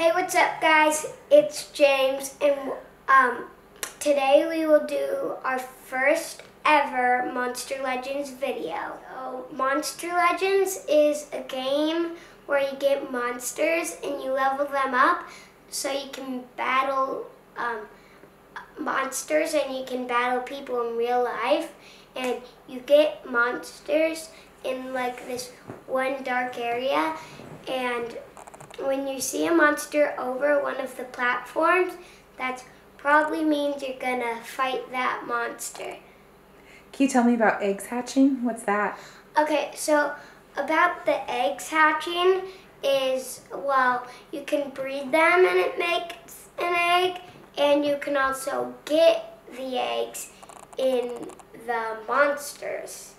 Hey, what's up, guys? It's James, and um, today we will do our first ever Monster Legends video. So, Monster Legends is a game where you get monsters and you level them up so you can battle um, monsters and you can battle people in real life. And you get monsters in like this one dark area and when you see a monster over one of the platforms, that probably means you're gonna fight that monster. Can you tell me about eggs hatching? What's that? Okay, so about the eggs hatching is, well, you can breed them and it makes an egg, and you can also get the eggs in the monsters.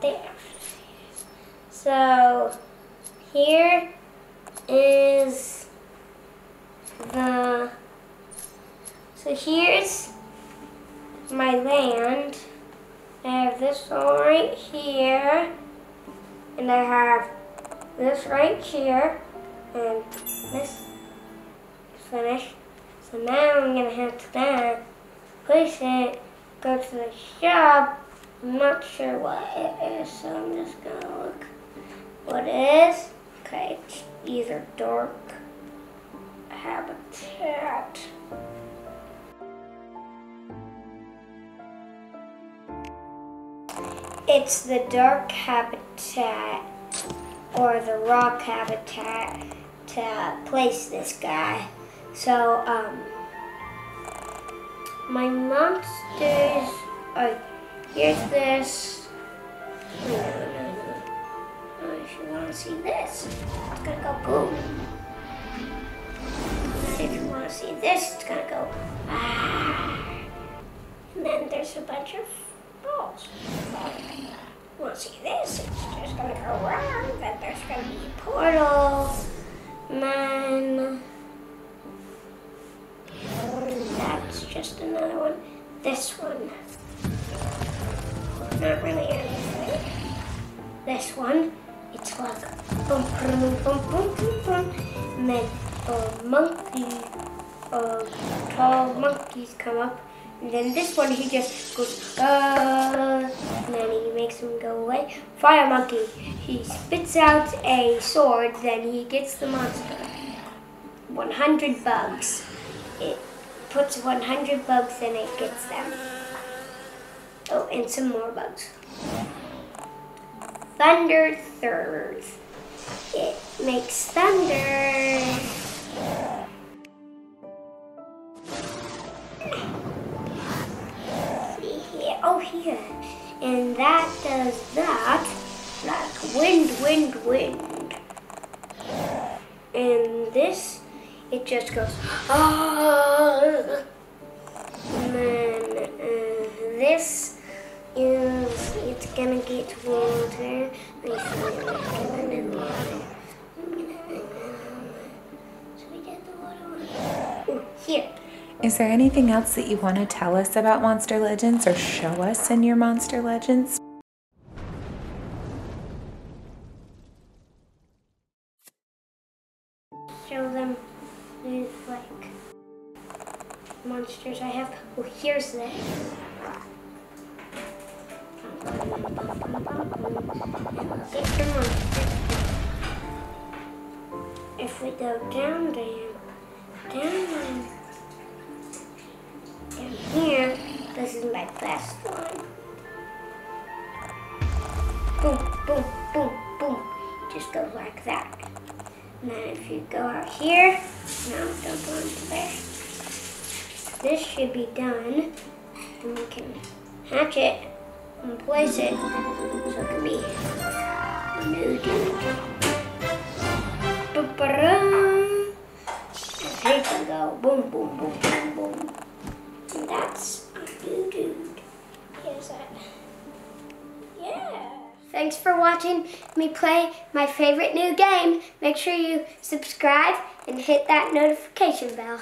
There. So here is the, so here's my land. I have this one right here, and I have this right here, and this is finished. So now I'm gonna have to then place it, go to the shop, I'm not sure what it is, so I'm just gonna look what it is. Okay, it's either dark habitat. It's the dark habitat or the rock habitat to place this guy. So, um, my monsters are Here's this. If you want to see this, it's to go boom. If you want to see this, it's to go ah. And then there's a bunch of balls. Want to see this? It's just to go around. Then there's to be a portal. Then that's just another one. This one not really anything. This one, it's like boom, boom, boom, boom, boom, and then a monkey, uh, tall monkeys come up, and then this one he just goes, uh, and then he makes them go away. Fire monkey, he spits out a sword, then he gets the monster. 100 bugs. It puts 100 bugs and it gets them. Oh, and some more bugs. Thunder thirds. It makes thunder. Oh, here. And that does that. Like wind, wind, wind. And this, it just goes, ah. Gonna get water. here. Is there anything else that you want to tell us about Monster Legends or show us in your Monster Legends? Show them these like monsters I have. Oh, here's this. If we go down there, down down here, this is my best one. Boom, boom, boom, boom. Just goes like that. And then if you go out here, no, don't go into there. This should be done. And we can hatch it and place it so it can be new dude. And here can go boom, boom, boom, boom, boom. And that's a new dude. Here's that. Yeah. Thanks for watching me play my favorite new game. Make sure you subscribe and hit that notification bell.